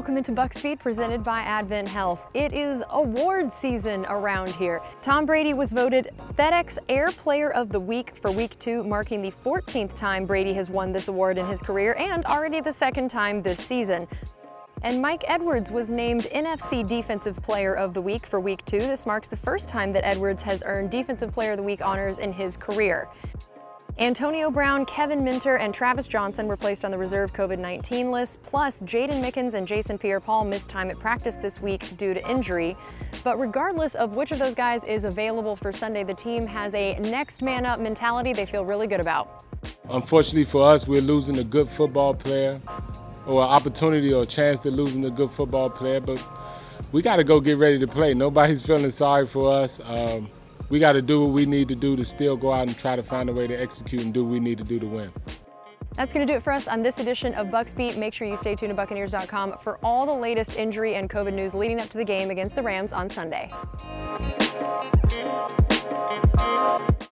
Welcome into Bucs Beat presented by Advent Health. It is award season around here. Tom Brady was voted FedEx Air Player of the Week for week two, marking the 14th time Brady has won this award in his career and already the second time this season. And Mike Edwards was named NFC Defensive Player of the Week for week two. This marks the first time that Edwards has earned Defensive Player of the Week honors in his career. Antonio Brown, Kevin Minter, and Travis Johnson were placed on the reserve COVID-19 list, plus Jaydon Mickens and Jason Pierre-Paul missed time at practice this week due to injury. But regardless of which of those guys is available for Sunday, the team has a next man up mentality they feel really good about. Unfortunately for us, we're losing a good football player or an opportunity or a chance to losing a good football player, but we got to go get ready to play. Nobody's feeling sorry for us. Um, we got to do what we need to do to still go out and try to find a way to execute and do what we need to do to win. That's going to do it for us on this edition of Bucs Beat. Make sure you stay tuned to Buccaneers.com for all the latest injury and COVID news leading up to the game against the Rams on Sunday.